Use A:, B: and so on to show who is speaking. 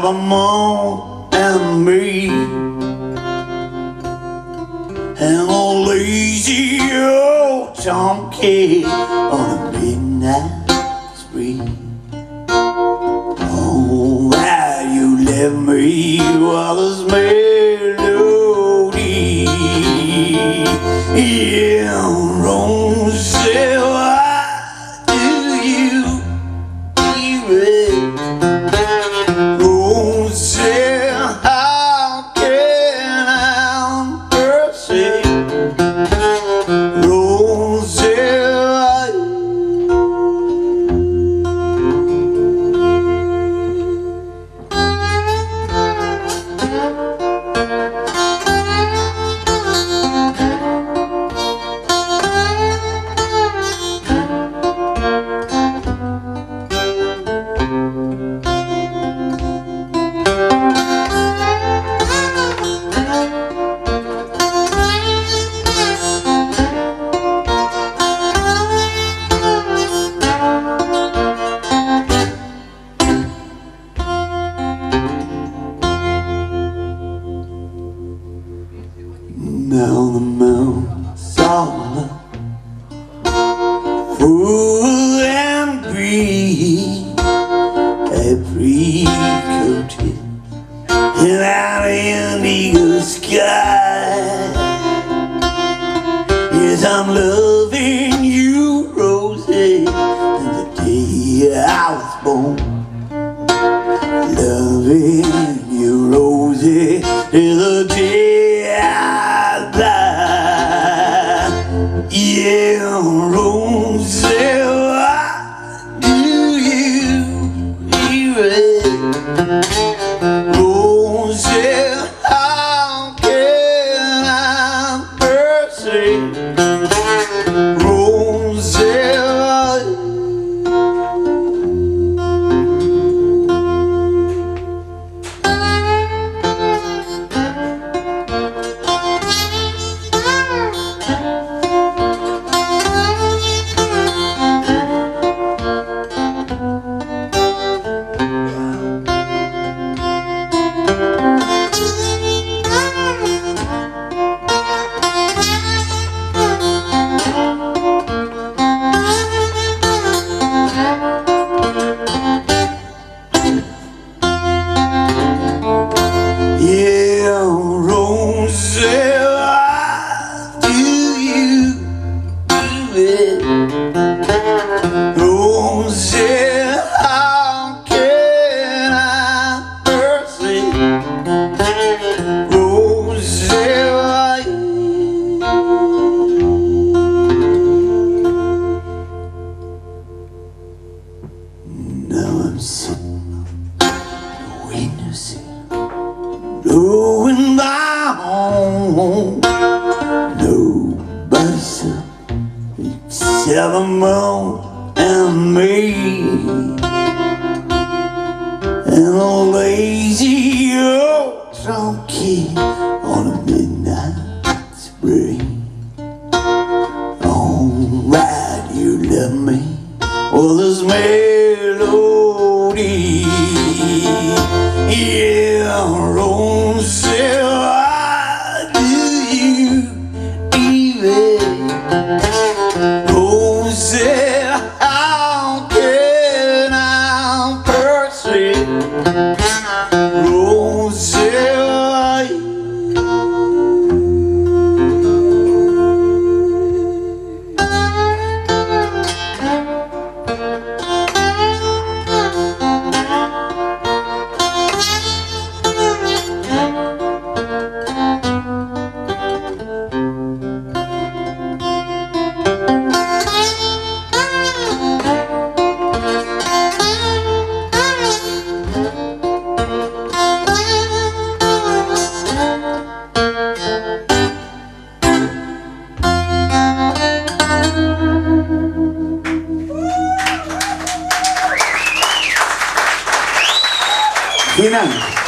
A: moon and me. And a lazy old donkey on a midnight spree Oh, how you left me while Now the mountains are full and green, every coated in our indigo sky. Yes, I'm loving you, Rosie, and the day I was born. Yeah, Rosie, up except the moon and me. And a lazy old donkey on a midnight spree. Alright, you love me. Well, this melody, yeah, Ferdinand.